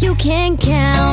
You can count.